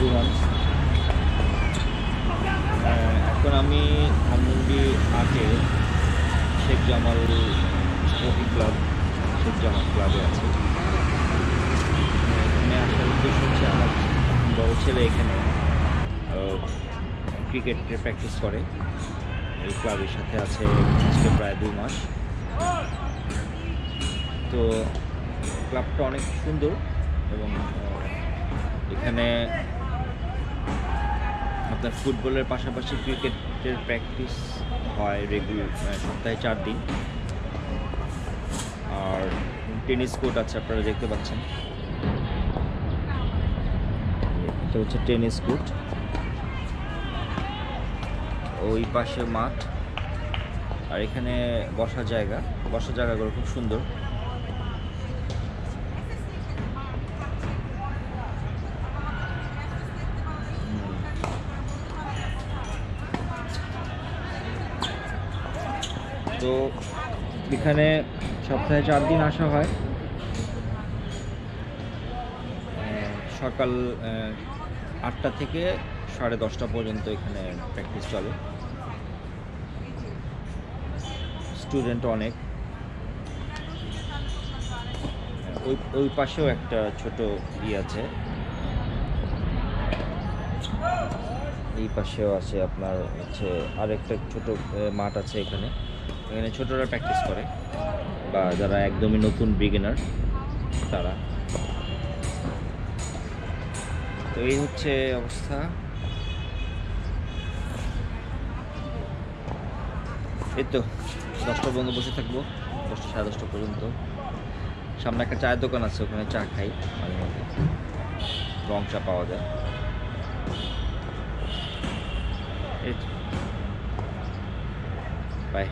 Romance এখন আমি ধানমন্ডি আগে শেখ জামাল স্পোর্টিং ক্লাব, শেখ জামাল ক্লাবে আছি। এখানে আসার উদ্দেশ্য হচ্ছে আমার বড় ছেলে এখানে ক্রিকেটের প্র্যাকটিস করে। এই ক্লাবের সাথে আছে আজকে প্রায় দুই মাস। তো ক্লাবটা অনেক সুন্দর এবং এখানে আপনার ফুটবলের পাশাপাশি ক্রিকেটের প্র্যাকটিস হয় রেগুলার সপ্তাহে চার দিন। আর টেনিস কোর্ট আছে আপনারা দেখতে পাচ্ছেন। এটা হচ্ছে টেনিস কোর্ট ওই পাশে মাঠ। আর এখানে বসার জায়গা। বসার জায়গাগুলো খুব সুন্দর। তো এখানে সপ্তাহে চার দিন আসা হয়। সকাল আটটা থেকে সাড়ে দশটা পর্যন্ত এখানে প্র্যাকটিস চলে। স্টুডেন্ট অনেক। ওই ওই পাশেও একটা ছোট ই আছে। এই পাশেও আছে আপনার হচ্ছে আরেকটা ছোট মাঠ আছে এখানে। এখানে ছোটরা প্র্যাকটিস করে, বা যারা একদমই নতুন বিগিনার তারা। তো এই হচ্ছে অবস্থা। এই তো দশটা পর্যন্ত বসে থাকব, দশটা সাড়ে দশটা পর্যন্ত। সামনে একটা চায়ের দোকান আছে, ওখানে চা খাই, মাঝে মাঝে রং চা পাওয়া যায়। এই বাই